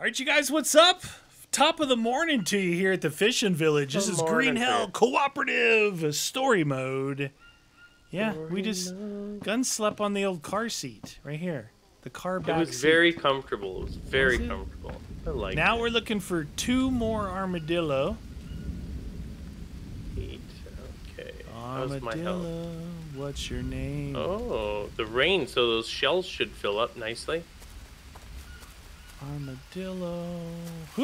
All right, you guys, what's up? Top of the morning to you here at the fishing village. This Good is Green morning, Hell Chris. Cooperative uh, Story Mode. Yeah, we just mode. gun slept on the old car seat right here. The car It was seat. very comfortable. It was very Was it? comfortable. I like Now it. we're looking for two more armadillo. Eat. Okay. How's my health? Armadillo, what's your name? Oh, the rain, so those shells should fill up nicely. Armadillo.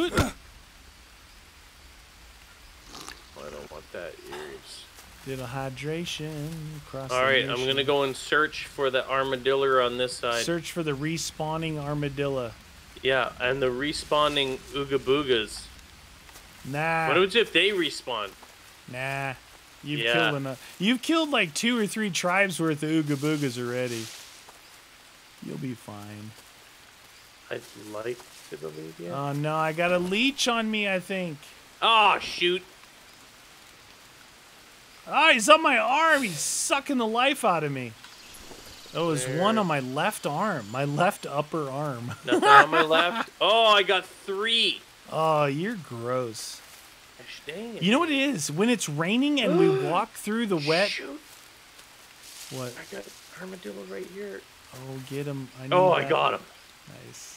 I don't want that ears. Little hydration. Across All right, I'm gonna go and search for the armadillo on this side. Search for the respawning armadillo. Yeah, and the respawning ooga boogas. Nah. What if they respawn? Nah. You've Yeah. killed enough. You've killed like two or three tribes worth of ooga boogas already. You'll be fine. I'd like to believe you. Oh no, I got a leech on me, I think. oh shoot! Ah, he's on my arm. He's sucking the life out of me. Oh, there's one on my left arm. My left upper arm. Nothing on my left. Oh, I got three. Oh, you're gross. Gosh dang it. You know what it is? When it's raining and we walk through the wet. Shoot! What? I got armadillo right here. Oh, get him. I Oh, need I got him. Nice.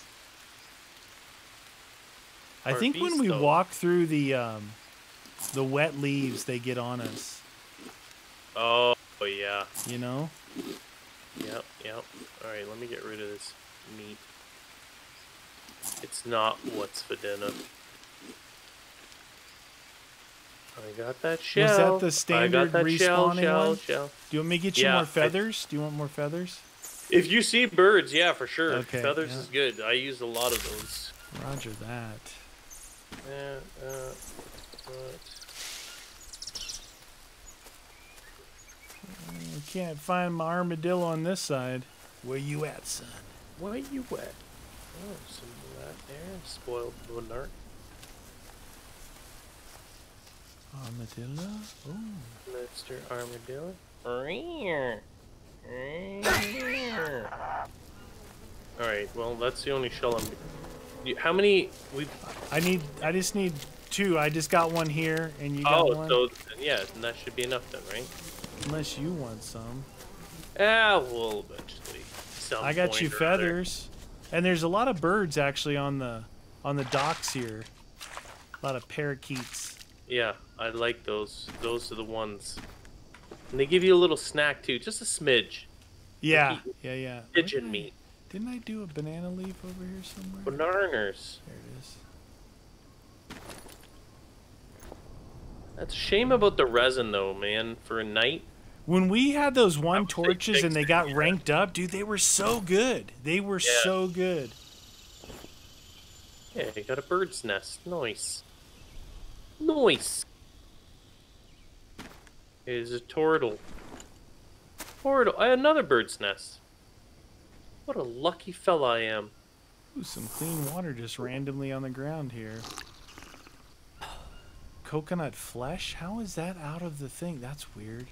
I think when we though. walk through the um, the wet leaves, they get on us. Oh, yeah. You know? Yep, yep. All right, let me get rid of this meat. It's not what's for dinner. I got that shell. Was that the standard that respawning shell, one? shell. Do you want me to get you Yeah, more I- feathers? Do you want more feathers? If you see birds, yeah, for sure. Okay, Feathers yeah. is good. I use a lot of those. Roger that. Uh, uh, what? I can't find my armadillo on this side. Where you at, son? Why you at? Oh, some of that there. Spoiled bonart. Armadillo? Oh. Mr. Armadillo. Alright, well, that's the only shell I'm. How many. we I need. I just need two. I just got one here, and you got Oh, one. so. Yeah, that should be enough then, right? Unless you want some. Ah, we'll eventually. Some I got you or other. feathers, and there's a lot of birds actually on the on the docks here. A lot of parakeets. Yeah, I like those. Those are the ones. And they give you a little snack too, just a smidge. Yeah, yeah, yeah. Pigeon meat. Didn't I do a banana leaf over here somewhere? Banarners. There it is. That's a shame about the resin though, man. For a night. When we had those one torches and they got ranked up, dude, they were so good. They were Yeah. so good. Yeah, you got a bird's nest. Nice. Nice. Here's a turtle. Turtle. Another bird's nest. What a lucky fella I am. Ooh, some clean water just randomly on the ground here. Coconut flesh? How is that out of the thing? That's weird.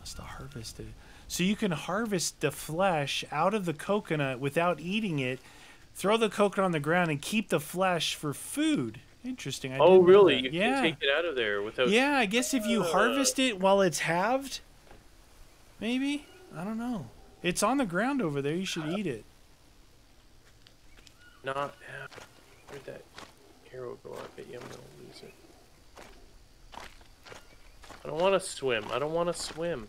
Must have harvested. It. So you can harvest the flesh out of the coconut without eating it, throw the coconut on the ground, and keep the flesh for food. Interesting. I oh, really? You yeah. can take it out of there without. Yeah, I guess if you Uh. harvest it while it's halved, maybe? I don't know. It's on the ground over there. You should eat it. Not. Where'd that arrow go? I bet you I'm gonna lose it. I don't want to swim. I don't want to swim.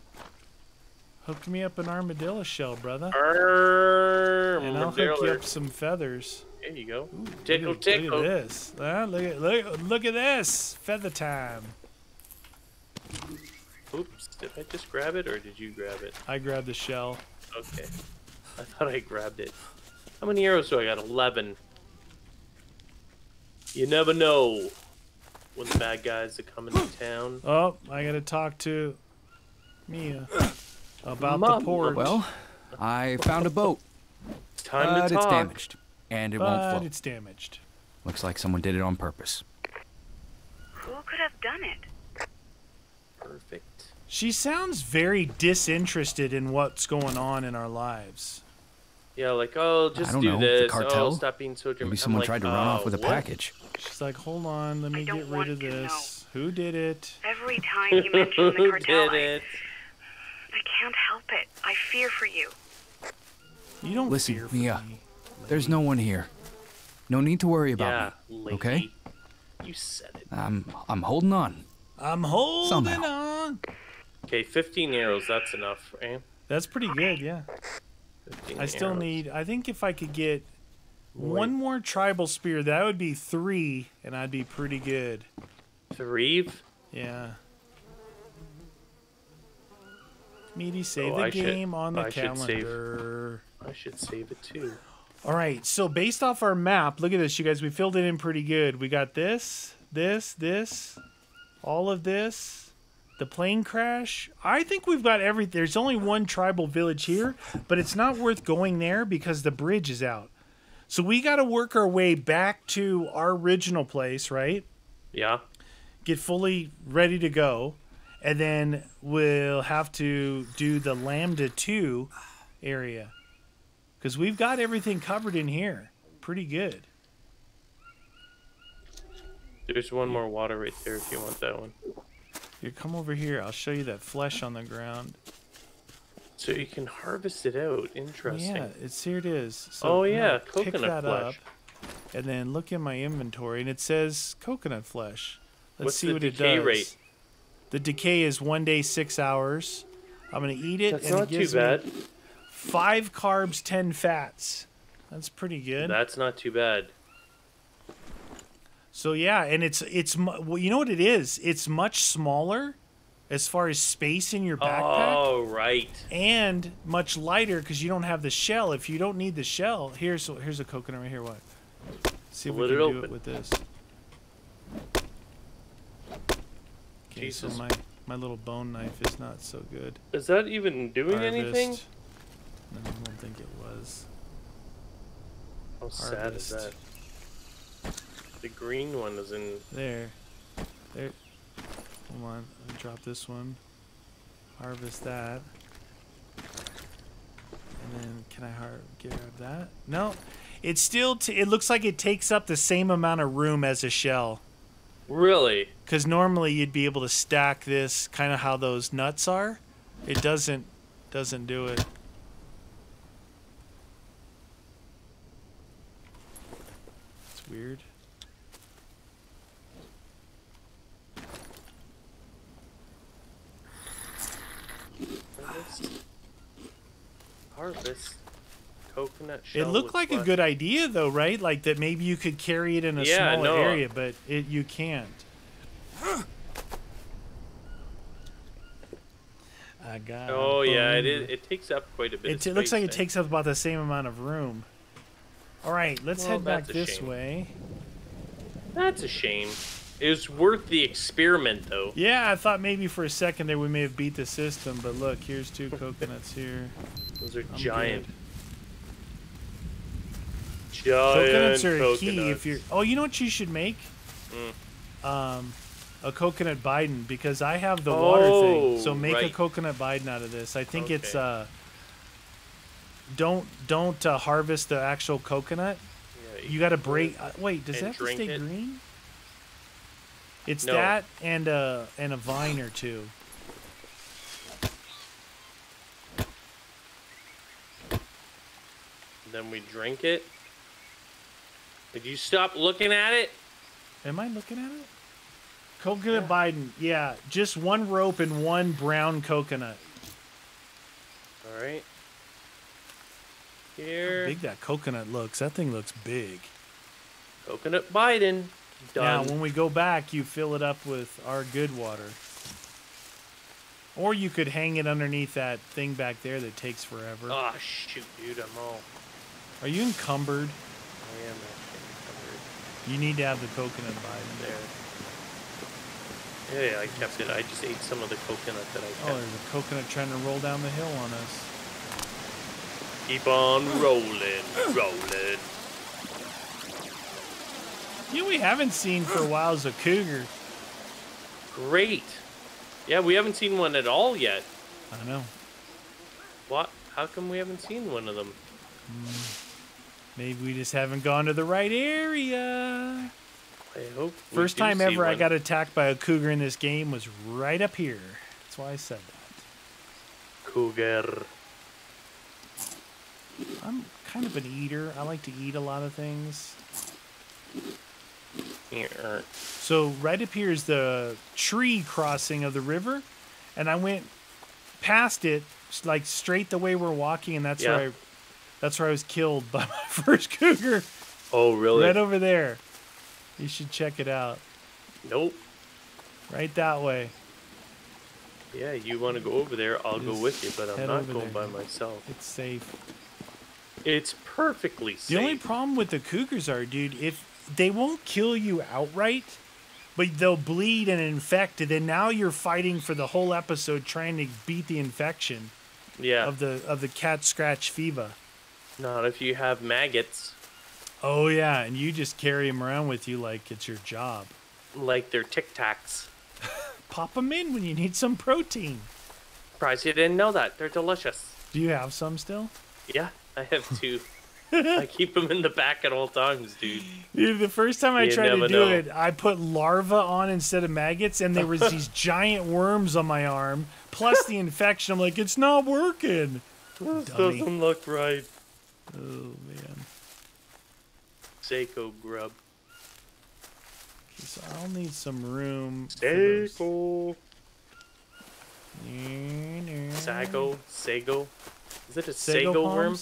Hook me up an armadillo shell, brother. Arr, And I'll hook you up some feathers. There you go. Ooh, Tickle, look at, Look at this. Ah, look, at, look, look at this. Feather time. Oops. Did I just grab it or did you grab it? I grabbed the shell. Okay. I thought I grabbed it. How many arrows do I got? 11. You never know when the bad guys are coming to town. Oh, I gotta talk to Mia about Mama. the port. Well, I found a boat, It's time but to it's damaged, and it won't but float. it's damaged. Looks like someone did it on purpose. Who could have done it? Perfect. She sounds very disinterested in what's going on in our lives. Yeah, like oh, just don't do know, the this. cartel? Oh, stop being so dramatic. Maybe I'm someone like, tried to run off "Uh, with a what?" package. She's like, hold on, let me I get don't rid of want to this. Who did it? Every time you mention the cartel, did I, it? I can't help it. I fear for you. You don't Listen, fear for Mia. me. There's no one here. No need to worry Yeah, about me. lady. okay? You said it. I'm I'm holding on. I'm holding Somehow. on. Okay, 15 arrows. That's enough, right? That's pretty good, yeah. I still arrows. need. I think if I could get Wait. one more tribal spear, that would be three, and I'd be pretty good. three. Yeah. Meaty, save Oh, the I should- game on the I should save. calendar. I should save it too. All right, so based off our map, look at this, you guys. We filled it in pretty good. We got this, this, this, all of this, the plane crash. I think we've got everything. There's only one tribal village here, but it's not worth going there because the bridge is out. So we got to work our way back to our original place, right? Yeah. Get fully ready to go, and then we'll have to do the Lambda 2 area because we've got everything covered in here. Pretty good. There's one more water right there if you want that one. Here, come over here. I'll show you that flesh on the ground. So you can harvest it out. Interesting. Yeah, it's here. It is. So oh yeah, coconut that flesh. up, and then look in my inventory, and it says coconut flesh. Let's What's see what it decay does. rate? The decay is one day, six hours. I'm gonna eat it, That's and not it too gives bad. me five carbs, ten fats. That's pretty good. That's not too bad. So yeah, and it's it's well, you know what it is? It's much smaller as far as space in your backpack. Oh right. and much lighter because you don't have the shell. If you don't need the shell, here's here's a coconut right here. What? See if we can it do it with this. Okay, so Jesus. my my little bone knife is not so good. Is that even doing anything? Harvest. No, I don't think it was. How sad is that? The green one is in. There, there. Hold on, drop this one. Harvest that. And then can I get har- of that? No, it still. T- it looks like it takes up the same amount of room as a shell. Really? Because normally you'd be able to stack this, kind of how those nuts are. It doesn't. Doesn't do it. It's weird. Harvest. Coconut It looked with like a good idea, though, right? Like that maybe you could carry it in a Yeah, smaller no. area, but it you can't. I got. Oh yeah, it It takes up quite a bit. It, of it looks like space it takes up about the same amount of room. All right, let's Well, head back this shame. way. That's a shame. It was worth the experiment, though. Yeah, I thought maybe for a second there we may have beat the system, but look, here's two coconuts here. Those are I'm giant. good. Giant Coconuts are coconuts. key if you're. Oh, you know what you should make? Mm. Um, a coconut bidon because I have the water thing. So Oh, make a coconut bidon out of this. I think it's uh. Don't don't uh, harvest the actual coconut. Yeah, You got to break. Uh, wait, does that have to drink stay it? green? It's No. that and a and a vine or two. Then we drink it. Did you stop looking at it? Am I looking at it? Coconut bidon. Yeah, just one rope and one brown coconut. All right. How Here, big that coconut looks. That thing looks big. coconut bidon. Now, when we go back, you fill it up with our good water. Or you could hang it underneath that thing back there that takes forever. Oh shoot, dude, I'm all. Are you encumbered? I am actually You need to have the coconut covered there. Yeah, I kept it. I just ate some of the coconut that I Oh, there's a coconut trying to roll down the hill on us. Keep on rolling, rolling. You know, we haven't seen for a while is a cougar. Great. Yeah, we haven't seen one at all yet. I don't know. What? How come we haven't seen one of them? Hmm. Maybe we just haven't gone to the right area. I hope. First time ever I got attacked by a cougar in this game was right up here. That's why I said that. cougar. I'm kind of an eater. I like to eat a lot of things. Here. So right up here is the tree crossing of the river, and I went past it like straight the way we're walking, and that's Yeah. where I, that's where I was killed by my first cougar. Oh really? Right over there. You should check it out. Nope. Right that way. Yeah, you want to go over there? I'll go with you, but I'm not going there. by myself. It's safe. It's perfectly safe. The only problem with the cougars are, dude, if they won't kill you outright, but they'll bleed and infect, and then now you're fighting for the whole episode trying to beat the infection yeah. of the of the cat scratch fever. Not if you have maggots, Oh yeah, and you just carry them around with you like it's your job. like they're Tic Tacs. Pop them in when you need some protein. Surprised you didn't know that. They're delicious. Do you have some still? Yeah, I have two. I keep them in the back at all times, dude. Dude, the first time I You tried to do know. it, I put larva on instead of maggots, and there was these giant worms on my arm, plus the infection. I'm like, it's not working. This Dummy. doesn't look right. Oh man. Seiko grub. Okay, so I'll need some room. Seiko. Sago. Sago. Is it a Sago sago, worm?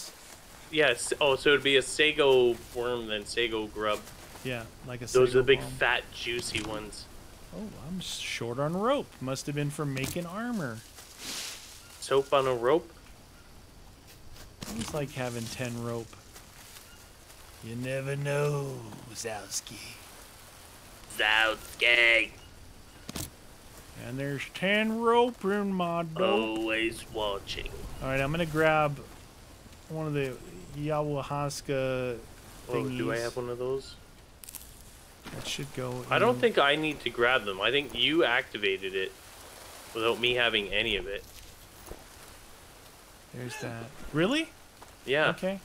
Yes. Oh, so it'd be a sago worm then sago grub. Yeah, like a. Those are the big, palm. fat, juicy ones. Oh, I'm short on rope. Must have been for making armor. Soap on a rope. I always like having ten rope. You never know, Zowski. Zowski. And there's ten rope in my boat. Always watching. All right, I'm gonna grab one of the Yawahaska Oh, do I have one of those? That should go. I don't think I need to grab them. I think you activated it without me having any of it. There's that. Really? Yeah. Okay.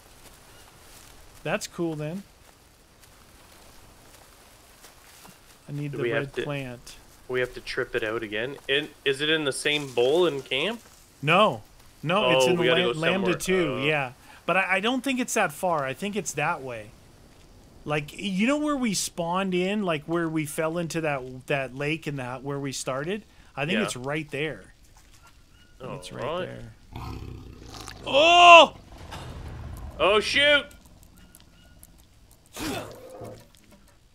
That's cool then. I need Do the red to- plant. We have to trip it out again. In, is it in the same bowl in camp? No, no, it's Oh, in we gotta Lambda somewhere. two. Uh. yeah, but I, I don't think it's that far. I think it's that way. Like you know where we spawned in, like where we fell into that that lake and that where we started. I think Yeah. it's right there. Think it's right Alright. there. Oh! Oh shoot!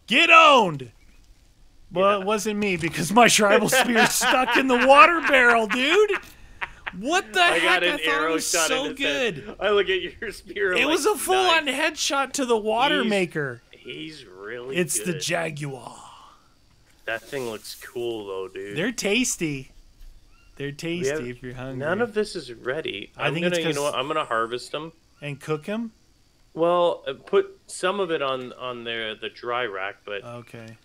Get owned! Well, Yeah. it wasn't me because my tribal spear stuck in the water barrel, dude. What the I heck? got an I thought arrow it was shot so good. head. I look at your spear. It was a full-on nice. headshot to the water He's maker. He's really. It's the. Jaguar. That thing looks cool though, dude. They're tasty. They're tasty have- if you're hungry. None of this is ready. I I'm think gonna, it's you know what? I'm gonna harvest them. And cook him? Well, uh, put some of it on on the the dry rack, but Okay,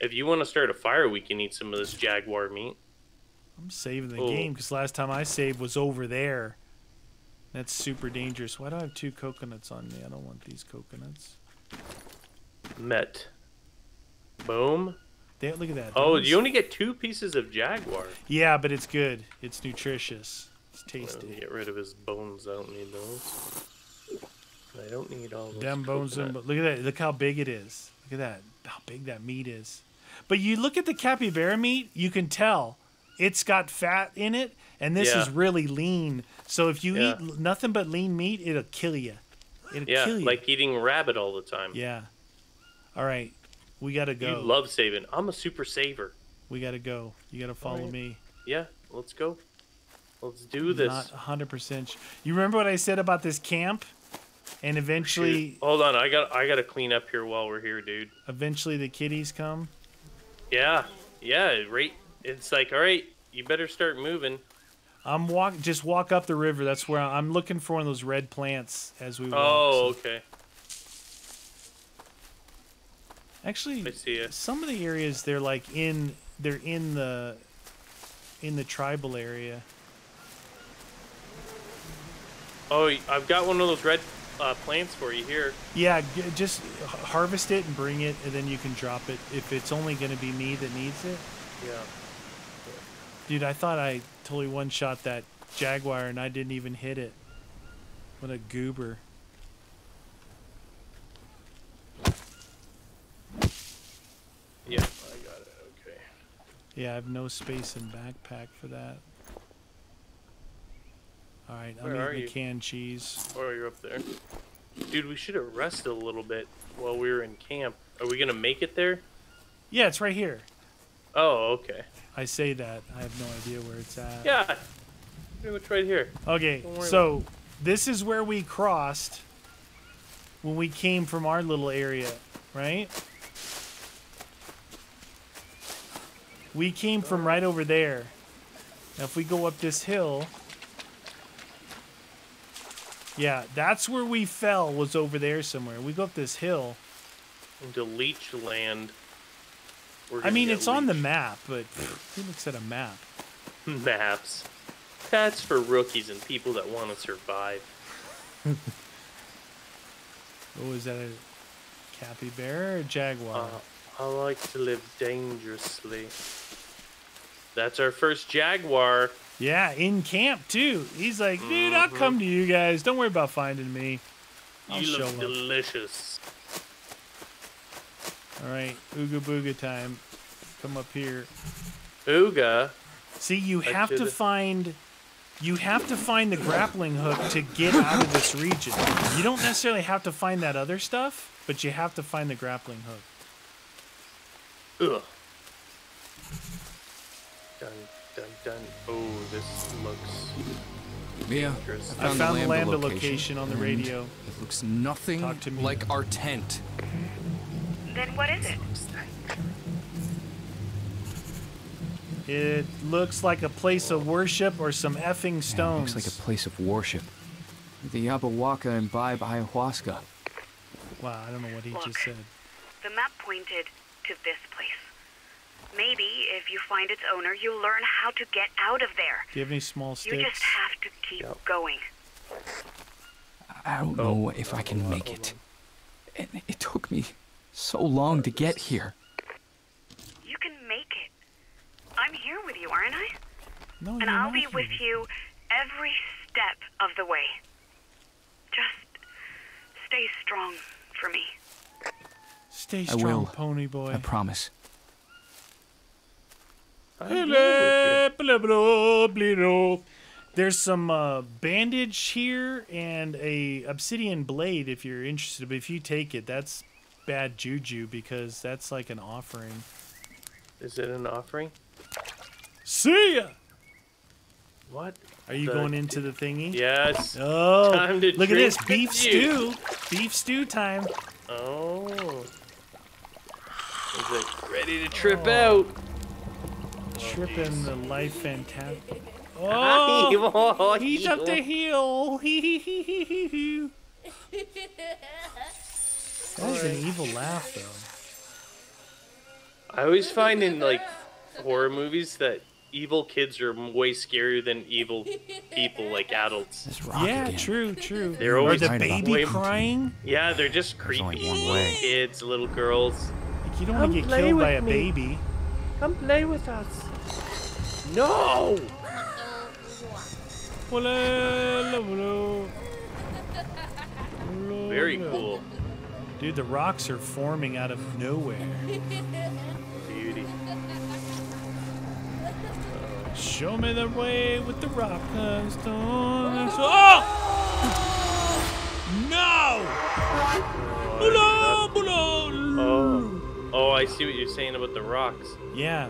if you want to start a fire, we can eat some of this jaguar meat. I'm saving the Oh. game because last time I saved was over there. That's super dangerous. Why do I have two coconuts on me? I don't want these coconuts. Met. Boom. They, look at that. Oh, you only get two pieces of jaguar. Yeah, but it's good. It's nutritious. It's tasty. get rid of his bones. I don't need those. I don't need all those. Damn bones. And, but look at that. Look how big it is. Look at that. How big that meat is. But you look at the capybara meat, you can tell it's got fat in it, and this Yeah. is really lean. So if you Yeah. eat nothing but lean meat, it'll kill you. It'll Yeah, kill you. like eating rabbit all the time. yeah. All right, we gotta go. You love saving. I'm a super saver. we gotta go. You gotta follow Alright. me. Yeah, let's go. Let's do this. Not 100%. sh- You remember what I said about this camp? And eventually, Shoot. Hold on, I got I got to clean up here while we're here, dude. eventually the kitties come. Yeah, yeah. Right. It's like, all right, you better start moving. I'm walk just walk up the river. That's where I'm looking for one of those red plants as we walk. Oh, so- okay. actually, I see it. some of the areas they're like in they're in the in the tribal area. Oh, I've got one of those red uh, plants for you here. Yeah, g- just harvest it and bring it, and then you can drop it if it's only going to be me that needs it. Yeah. Dude, I thought I totally one shot that jaguar and I didn't even hit it. What a goober. Yeah, I got it. Okay. Yeah, I have no space in backpack for that. All right, I'm Where are eating you? the canned cheese. Oh, you're up there. Dude, we should have rested a little bit while we were in camp. Are we gonna make it there? Yeah, it's right here. Oh, okay. I say that. I have no idea where it's at. Yeah. Pretty much right here. Okay, so this is where we crossed when we came from our little area, right? We came from oh. right over there. Now, if we go up this hill, yeah, that's where we fell. Was over there somewhere. We go up this hill. Into Leech Land. I mean, it's on the map, but who looks at a map? maps. That's for rookies and people that want to survive. Oh, is that a capybara or a jaguar? Uh, I like to live dangerously. That's our first jaguar. Yeah, in camp too. He's like, dude, I'll Mhm. come to you guys. Don't worry about finding me. I'll you look up. delicious. All right, ooga booga time. Come up here. Ooga. See, you I have to should've- find, you have to find the grappling hook to get out of this region. You don't necessarily have to find that other stuff, but you have to find the grappling hook. Ugh. Dun dun dun. Oh, this looks. Mia, Dangerous. I I found, found, the Lambda Lambda location, on the radio. It looks nothing to like our tent. Then what is it? It looks like a place of worship or some effing Yeah, it looks like a place of worship. The Yabahuaca imbibe ayahuasca. wow, I don't know what he Look. just said. The map pointed to this place. Maybe if you find its owner, you'll learn how to get out of there. Do you have any small You just have to keep Yep. going. I don't Oh, know if I can on, make it. It, it took me so long to get here. You can make it. I'm here with you, aren't I? No, And you're I'll not be with you every step of the way. Just stay strong for me. Stay I strong, will. pony boy. I promise. I'm here with Blah, blah, blah, blah. There's some uh, bandage here and a obsidian blade if you're interested. But if you take it, that's bad juju because that's like an offering. Is it an offering? See ya. What? Are you going into the thingy? Yes. Oh, Time to look at this beef with you. stew. Beef stew time. Oh. Is it ready to trip Oh. out? Tripping the life fantastic. Oh, Oh, he's up the hill. Hee hee hee hee hee hee. That was an evil laugh, though. I always find in like horror movies that evil kids are way scarier than evil people, like adults. Yeah, again. true, true. They're or always the right about baby way- crying. Yeah, they're just creepy. only one way. Kids, little girls. Like, you don't want to get killed by a me. baby. Come play with us. No! Very cool. Dude, the rocks are forming out of nowhere. Beauty. Show me the way with the rock and stone. Oh! No! Blah, blah. Oh. Oh, I see what you're saying about the rocks. Yeah.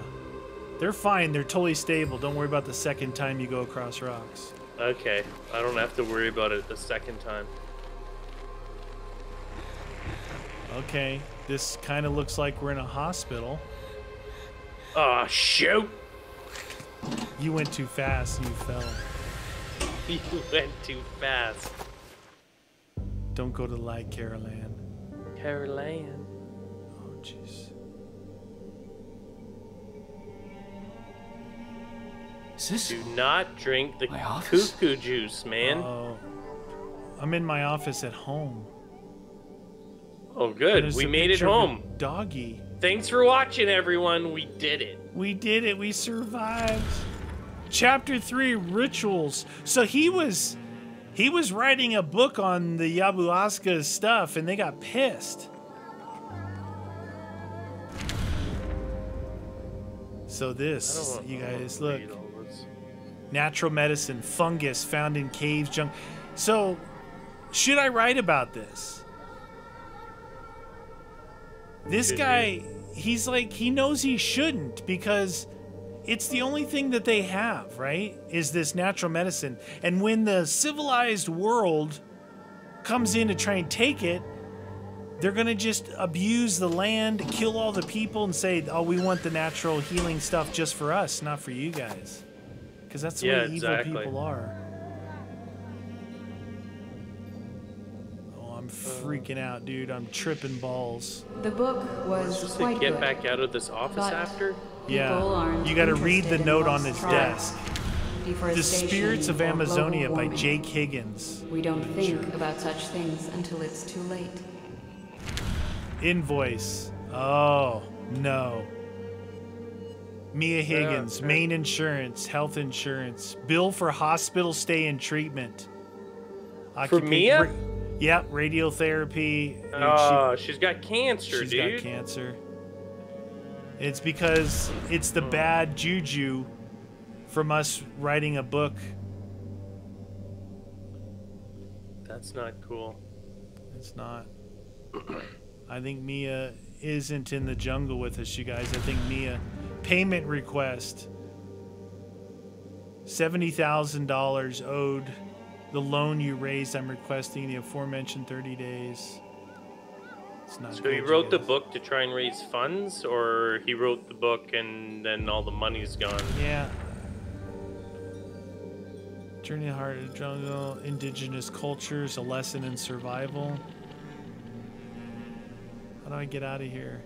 They're fine. They're totally stable. Don't worry about the second time you go across rocks. Okay, I don't have to worry about it the second time. Okay. This kind of looks like we're in a hospital. Oh, shoot! You went too fast. You fell. You went too fast. Don't go to light, Carolan. Caroline. Is this? Do not drink the My cuckoo juice, man. Oh. I'm in my office at home. Oh, good. We made it picture of a home. Doggy. Thanks for watching, everyone. We did it. We did it. We survived. Chapter 3 Rituals. So he was he was writing a book on the Yabuaska stuff and they got pissed. So this, you I don't want guys look, read all this. Natural medicine, fungus found in caves, junk. So should I write about this? This guy, he's like, he knows he shouldn't because it's the only thing that they have, right? Is this natural medicine. And when the civilized world comes in to try and take it, they're going to just abuse the land, kill all the people, and say, oh, we want the natural healing stuff just for us, not for you guys. Because that's the Yeah, way evil exactly. people are. Oh, I'm uh. freaking out, dude. I'm tripping balls. The book was Just to get good. back out of this office after. Yeah. You got to read the note on what's his desk. The Spirits of Amazonia by. Jake Higgins. We don't think about such things until it's too late. Invoice. Oh, no. Mia Higgins, yeah. main insurance, health insurance, bill for hospital stay and treatment. For Mia? ra- yep, radiotherapy. Oh, she's got cancer, she's dude. got cancer. It's because it's the hmm. bad juju from us writing a book. That's not cool. It's not. I think Mia isn't in the jungle with us, you guys. I think Mia payment request. Seventy thousand dollars owed. The loan you raised, I'm requesting the aforementioned thirty days. It's not. So he wrote the book to try and raise funds, or he wrote the book and then all the money's gone. Yeah. Journey to the Heart of the Jungle, Indigenous Cultures, A Lesson in Survival. How do I get out of here?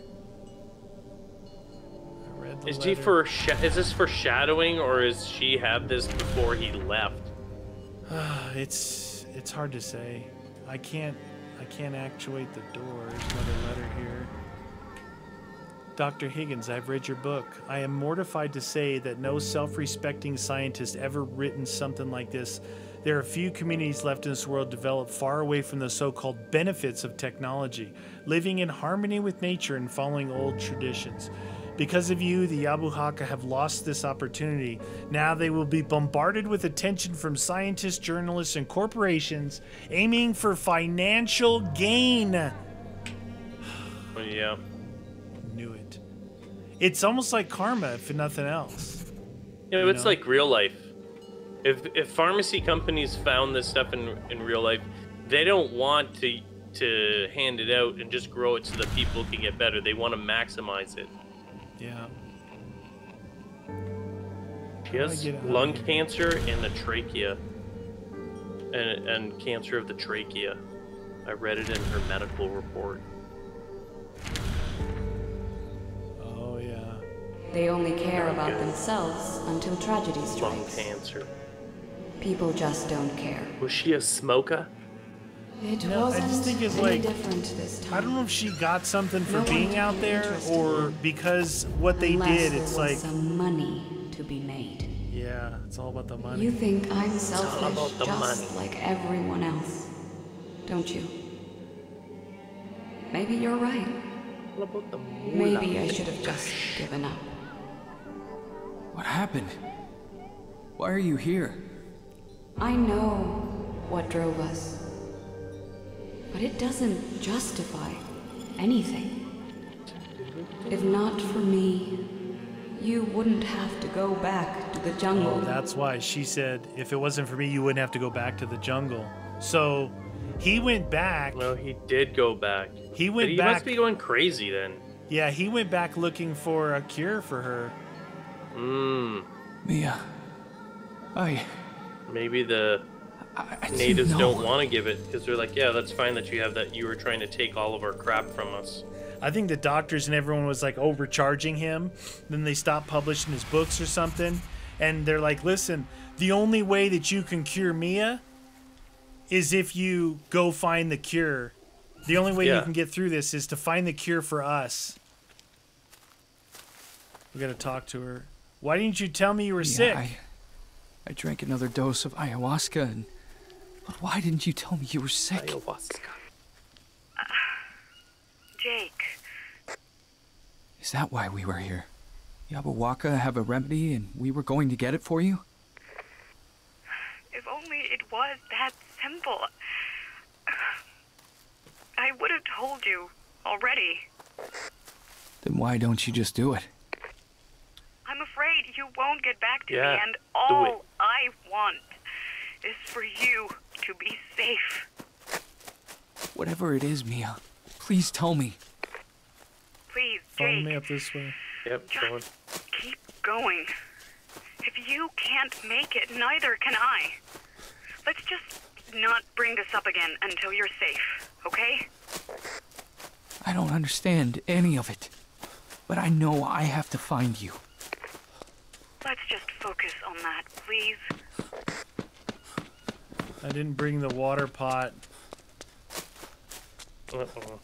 Read the Is letter. for sh- is this for shadowing, or is she had this before he left? it's it's hard to say. I can't I can't actuate the door. There's another letter here. Dr. Higgins, I've read your book. I am mortified to say that no self-respecting scientist ever written something like this. There are few communities left in this world developed far away from the so-called benefits of technology, living in harmony with nature and following old traditions. Because of you, the Yabahuaca have lost this opportunity. Now they will be bombarded with attention from scientists, journalists, and corporations aiming for financial gain. Yeah. Knew it. It's almost like karma, if nothing else. You know, You it's know? like real life. If if pharmacy companies found this stuff in in real life, they don't want to to hand it out and just grow it so that people can get better. They want to maximize it. Yeah. She has get out of lung cancer and the trachea, and and cancer of the trachea. I read it in her medical report. Oh, yeah. They only care about themselves until tragedy strikes. Lung strikes. cancer. People just don't care. Was she a smoker? It No, I wasn't just think it's like- different this time. I don't know if she got something for No being out be there or because what they did. It's was like, some money to be made. yeah, it's all about the money. You think I'm selfish about the just money. like everyone else, don't you? Maybe you're right. What about the Maybe I should have just given up. What happened? Why are you here? I know what drove us, but it doesn't justify anything. If not for me, you wouldn't have to go back to the jungle. Oh, that's why she said, if it wasn't for me, you wouldn't have to go back to the jungle. So he went back. Well, he did go back. He But went he back. He must be going crazy then. Yeah, he went back looking for a cure for her. Mmm. Mia. I. Maybe the I, I didn't natives don't want to give it because they're like, yeah, that's fine that you have that. You were trying to take all of our crap from us. I think the doctors and everyone was like overcharging him. Then they stopped publishing his books or something. And they're like, listen, the only way that you can cure Mia is if you go find the cure. The only way you can get through this is to find the cure for us. We gotta talk to her. Why didn't you tell me you were Yeah, sick? I, I drank another dose of ayahuasca, and but why didn't you tell me you were sick? Ayahuasca. Jake, Is that why we were here? Yabahuaca have a remedy, and we were going to get it for you? if only it was that simple. I would have told you already. Then why don't you just do it? I'm afraid you won't get back to Yeah, me, and all. I want is for you to be safe. Whatever it is, Mia, please tell me. Please, Follow me up this way. Yep, going. keep going. If you can't make it, neither can I. Let's just not bring this up again until you're safe, okay? I don't understand any of it, but I know I have to find you. Let's just focus on that, please. I didn't bring the water pot. Uh-oh.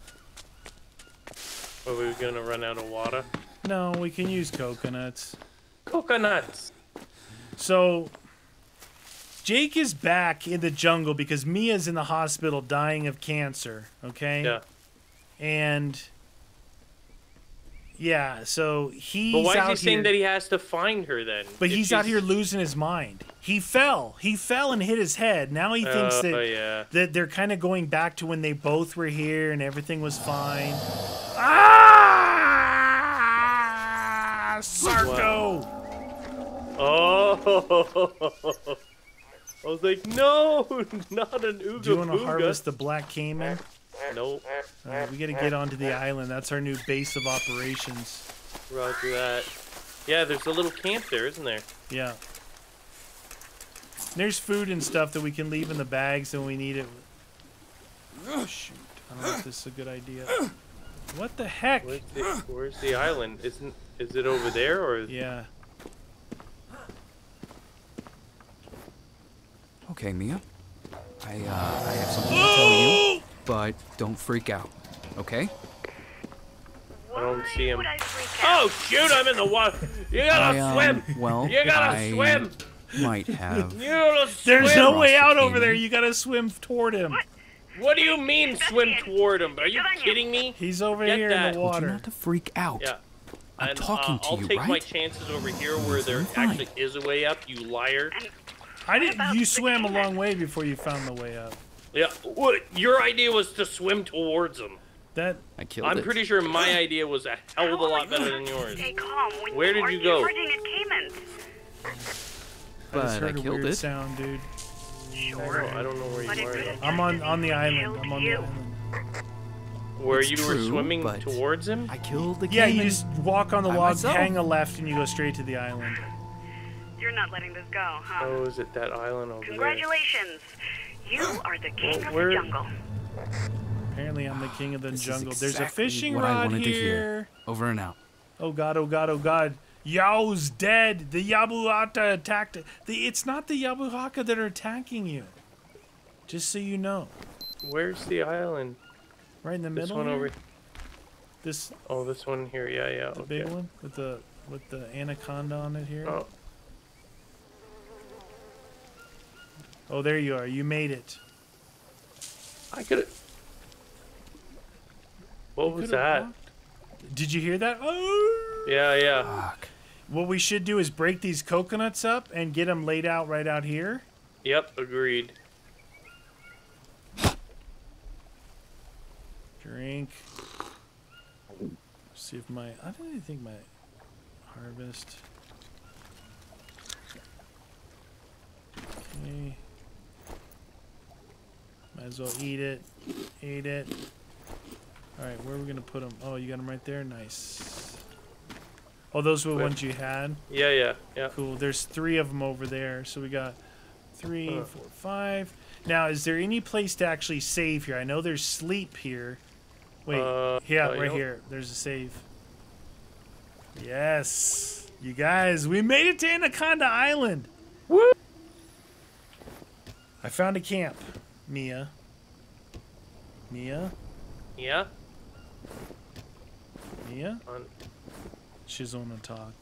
Are we gonna run out of water? No, we can use coconuts. Coconuts. So Jake is back in the jungle because Mia's in the hospital dying of cancer, okay? Yeah. And yeah, so he's But why is he saying here, that he has to find her then? but he's out here losing his mind. He fell. He fell and hit his head. Now he thinks Oh, that yeah. that they're kind of going back to when they both were here and everything was fine. Ah! Sarko! Oh. I was like, no, not an ooga Do you want to harvest the black caiman? Nope. All right, we got to get onto the island. That's our new base of operations. Roger that. Yeah, there's a little camp there, isn't there? Yeah. There's food and stuff that we can leave in the bags when we need it. Oh, shoot. I don't know if this is a good idea. What the heck? Where's the, where's the island? Isn't is it over there or? Is, Yeah. Okay, Mia. I, uh, I have something to tell you, but don't freak out, okay? I don't see him. Would I freak out? Oh shoot! I'm in the water. You gotta I, um, swim. well, you gotta I swim. might have. You gotta swim. There's no way out over there. You got to swim toward him. What do you mean swim toward him? Are you get on you. kidding me? He's over Get here that. in the Told you water. not to freak out. Yeah. I'm and, talking uh, to I'll you, take my chances over here where there fine. actually is a way up. You liar. I didn't. You swam a long way before you found the way up. Yeah. What? Your idea was to swim towards him. That I killed I'm it. pretty sure my idea was a hell of a lot better than yours. Stay calm when Where did you go? charging at caimans. I just But I heard a killed weird it. sound, dude. I don't, I don't know where But it you could are. have I'm on on the island. I'm on the island. Where It's you were swimming towards him? I killed the Yeah, you just walk on the by log, hang a left, and you go straight to the island. You're not letting this go, huh? Oh, is it that island over Congratulations. You are the king Well, of where- the jungle. Apparently, I'm the king of the This is jungle. There's a fishing what I rod wanted to here. hear. Over and out. Oh god! Oh god! Oh god! Yao's dead. The Yabuhata attacked. The it's not the Yabahuaca that are attacking you. Just so you know. Where's the island? right in the This middle. This one here? over. This Oh, this one here. Yeah, yeah. the okay. big one with the with the anaconda on it here. Oh, Oh, there you are. You made it. I could. What You was that? walked. Did you hear that? Oh. Yeah, yeah. Fuck. What we should do is break these coconuts up and get them laid out right out here. Yep, agreed. Drink. See if my I don't even think my harvest. Okay. Might as well eat it. Eat it. All right, where are we gonna put them? Oh, you got them right there. Nice. Oh, those were the ones you had. Yeah, yeah, yeah. Cool. There's three of them over there. So we got three, Huh. four, five. Now, is there any place to actually save here? I know there's sleep here. Wait. Uh, yeah, uh, right here. There's a save. Yes. You guys, we made it to Anaconda Island. Woo! I found a camp. Mia. Mia? Yeah. Mia? She's on, She doesn't want to talk.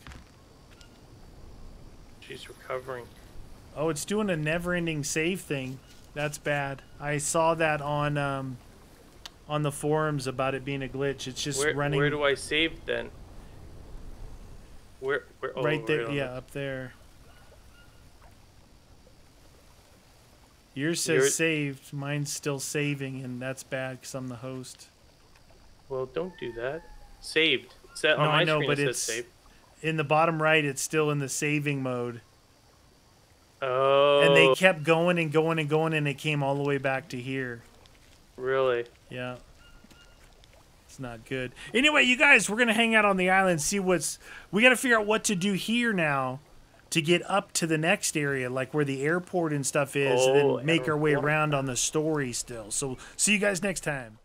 she's recovering. Oh, it's doing a never-ending save thing. That's bad. I saw that on um, on the forums about it being a glitch. It's just Where running where do I save then? Where where? Oh, right there. on yeah, up there. Yours says Yours- saved. Mine's still saving, and that's bad because I'm the host. Well, don't do that. Saved. Set on No, my I know, screen but it it's saved. in the bottom right. It's still in the saving mode, Oh. and they oh. kept going and going and going, and it came all the way back to here. really. Yeah. It's not good. Anyway, you guys, we're gonna hang out on the island, see what's we gotta figure out what to do here now to get up to the next area, like where the airport and stuff is, and Oh, then make our way around on the story still. So see you guys next time.